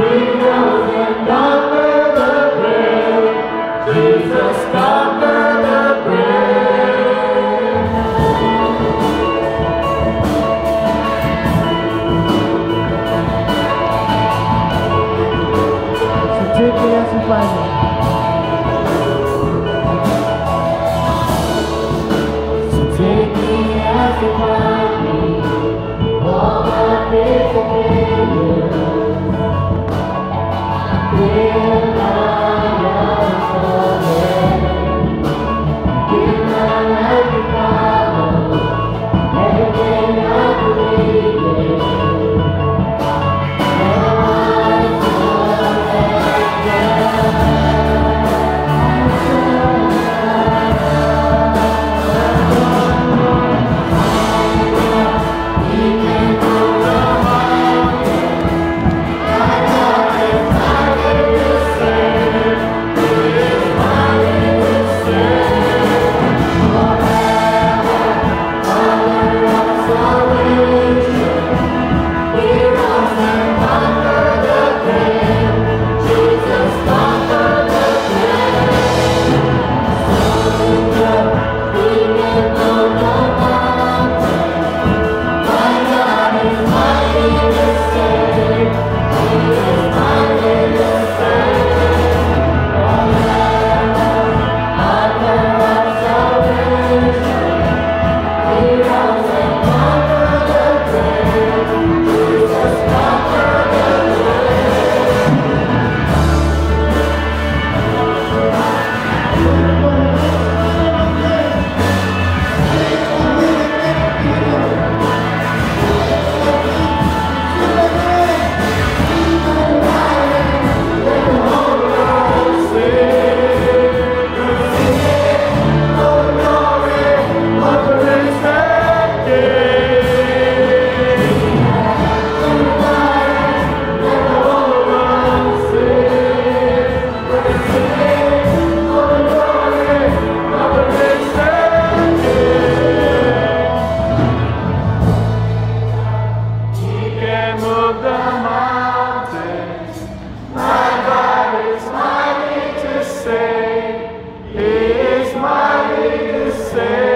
Obrigado. Oh, say.